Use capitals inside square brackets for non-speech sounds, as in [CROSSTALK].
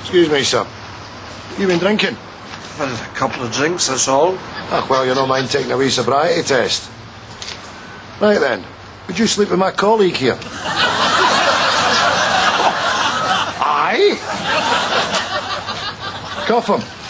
Excuse me, sir. You been drinking? Well, a couple of drinks, that's all. Ah, well, you don't mind taking a wee sobriety test. Right then. Would you sleep with my colleague here? [LAUGHS] I? Cough him.